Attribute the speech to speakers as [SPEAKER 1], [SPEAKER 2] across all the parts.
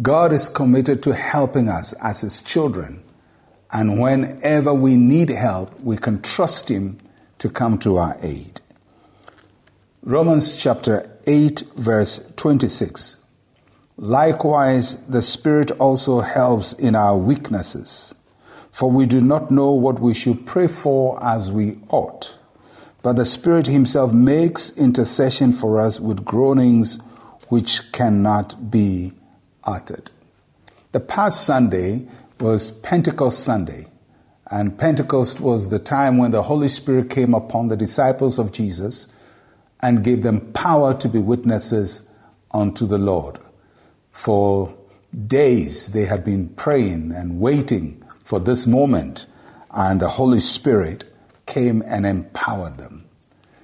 [SPEAKER 1] God is committed to helping us as His children. And whenever we need help, we can trust Him to come to our aid. Romans chapter 8, verse 26. Likewise, the Spirit also helps in our weaknesses, for we do not know what we should pray for as we ought. But the Spirit Himself makes intercession for us with groanings which cannot be uttered. The past Sunday was Pentecost Sunday, and Pentecost was the time when the Holy Spirit came upon the disciples of Jesus and gave them power to be witnesses unto the Lord. For days they had been praying and waiting for this moment, and the Holy Spirit came and empowered them.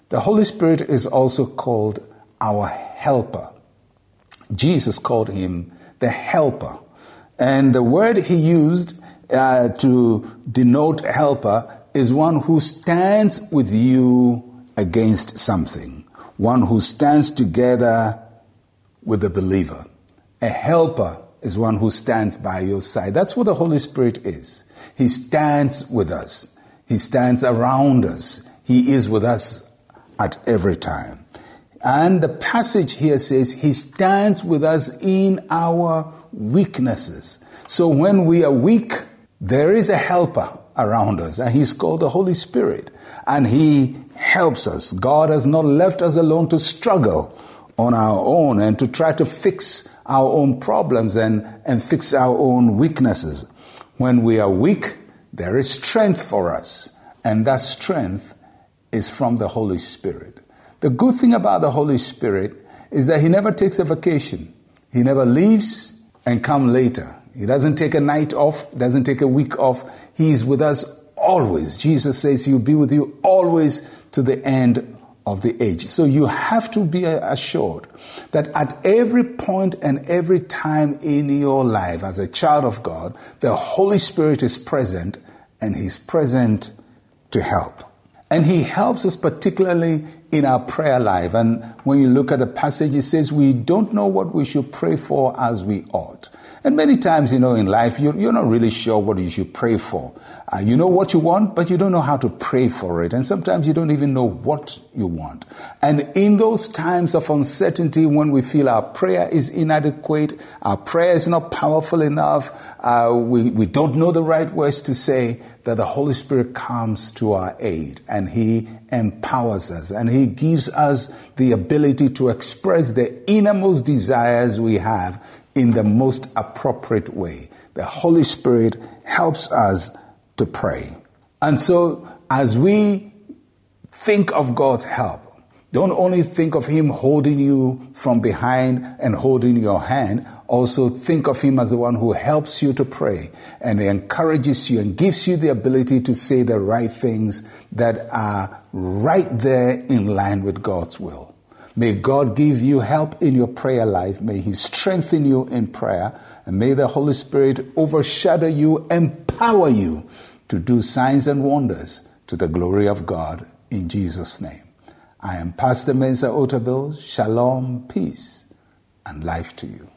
[SPEAKER 1] The Holy Spirit is also called our helper. Jesus called him the helper. And the word he used uh, to denote helper is one who stands with you against something, one who stands together with the believer. A helper is one who stands by your side. That's what the Holy Spirit is. He stands with us. He stands around us. He is with us at every time. And the passage here says, He stands with us in our weaknesses. So when we are weak, there is a helper around us, and He's called the Holy Spirit. And He helps us. God has not left us alone to struggle on our own and to try to fix our own problems and, and fix our own weaknesses. When we are weak, there is strength for us, and that strength is from the Holy Spirit. The good thing about the Holy Spirit is that He never takes a vacation. He never leaves and come later. He doesn't take a night off, doesn't take a week off. He is with us always. Jesus says He'll be with you always to the end of the age. So you have to be assured that at every point and every time in your life as a child of God, the Holy Spirit is present and He's present to help. And He helps us particularly in our prayer life. And when you look at the passage, it says, We don't know what we should pray for as we ought. And many times, you know, in life, you're, you're not really sure what you should pray for. Uh, you know what you want, but you don't know how to pray for it. And sometimes you don't even know what you want. And in those times of uncertainty, when we feel our prayer is inadequate, our prayer is not powerful enough, uh, we, we don't know the right words to say, that the Holy Spirit comes to our aid and He empowers us and He gives us the ability to express the innermost desires we have in the most appropriate way. The Holy Spirit helps us to pray. And so, as we think of God's help, don't only think of Him holding you from behind and holding your hand, also think of Him as the one who helps you to pray and encourages you and gives you the ability to say the right things that are right there in line with God's will. May God give you help in your prayer life. May He strengthen you in prayer. And may the Holy Spirit overshadow you, empower you to do signs and wonders to the glory of God in Jesus' name. I am Pastor Mensa Otabil. Shalom, peace, and life to you.